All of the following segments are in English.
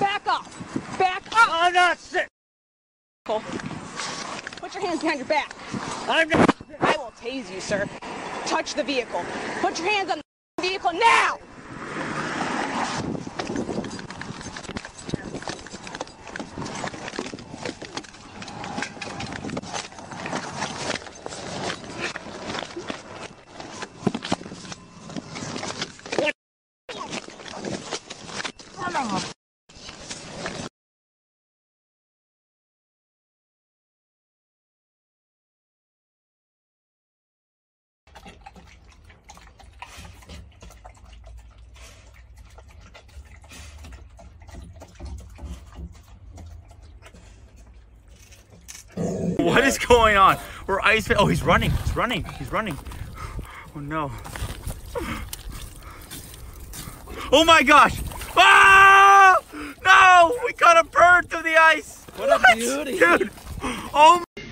Back up. Back up. I'm not sick. Put your hands behind your back. I'm not. I will tase you, sir. Touch the vehicle. Put your hands on the vehicle now. What is going on? We're ice. Oh, he's running. He's running. He's running. Oh no. Oh my gosh! Ah! No! We got a bird through the ice. What, a beauty, dude! Oh. my-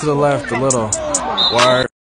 to the left a little. Word.